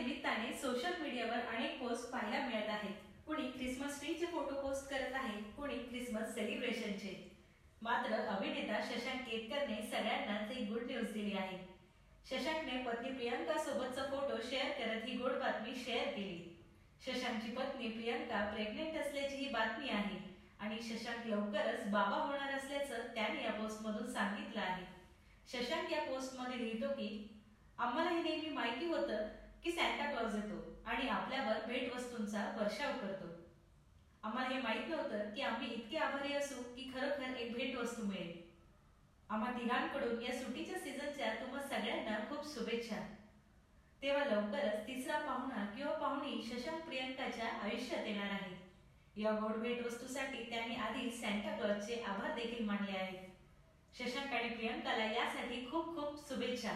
निमित्ताने सोशल मीडियावर अनेक पोस्ट पाहायला मिळत आहेत. कुणी ख्रिसमस ट्रीचे फोटो पोस्ट करत आहे कुणी ख्रिसमस सेलिब्रेशनचे मात्र अभिनेता शशांक केतकरने सगळ्यांनाच एक गुड न्यूज दिली आहे. शशांकने पत्नी प्रियंका सोबतचा फोटो शेअर करत ही गोड बातमी शेअर केली. शशांकची पत्नी प्रियंका प्रेग्नेंट असल्याची ही बातमी आहे आणि शशांक लवकरच बाबा होणार असल्याचं त्याने या पोस्टमधून सांगितलं आहे. शशांक या पोस्टमध्ये लिहितो की आम्हाला हे नेहमी माहिती होतं की सॅन्टा क्लॉज येतो आणि आपल्यावर भेटवस्तूंचा वर्षाव करतो. आम्हाला हे माहीत नव्हतं की आम्ही इतके आभारी असू की खरोखर एक भेटवस्तू मिळेल. आम्हा तिघांकडून या सुट्टीच्या सीझनच्या तुम्हा सगळ्यांना खूप शुभेच्छा. तेव्हा लवकरच तिसरा पाहुणा किंवा पाहुणी शशांक प्रियंकाच्या आयुष्यात येणार आहे. या गोड भेटवस्तूसाठी त्यांनी आधी सॅन्टा क्लॉजचे आभार देखील मानले आहेत. शशांक आणि प्रियंकाला यासाठी खूप खूप शुभेच्छा.